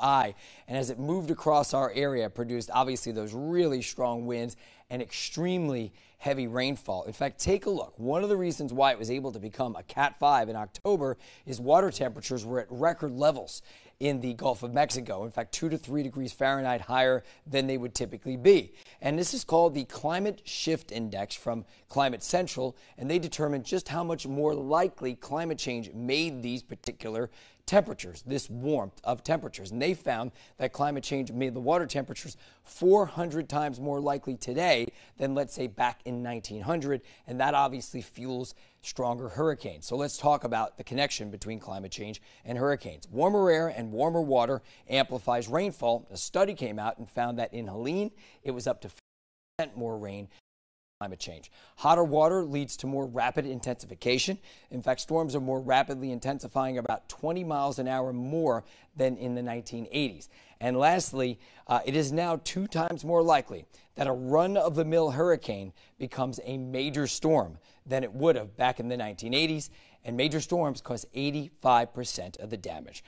eye. And as it moved across our area, produced obviously those really strong winds and extremely heavy rainfall. In fact, take a look. One of the reasons why it was able to become a Cat 5 in October is water temperatures were at record levels in the Gulf of Mexico. In fact, two to three degrees Fahrenheit higher than they would typically be. And this is called the Climate Shift Index from Climate Central, and they determine just how much more likely climate change made these particular temperatures, this warmth of temperatures. And they found that climate change made the water temperatures 400 times more likely today than, let's say, back in 1900. And that obviously fuels stronger hurricanes. So let's talk about the connection between climate change and hurricanes. Warmer air and warmer water amplifies rainfall. A study came out and found that in Helene, it was up to 50% more rain climate change. Hotter water leads to more rapid intensification. In fact, storms are more rapidly intensifying about 20 miles an hour more than in the 1980s. And lastly, uh, it is now two times more likely that a run of the mill hurricane becomes a major storm than it would have back in the 1980s. And major storms cause 85% of the damage.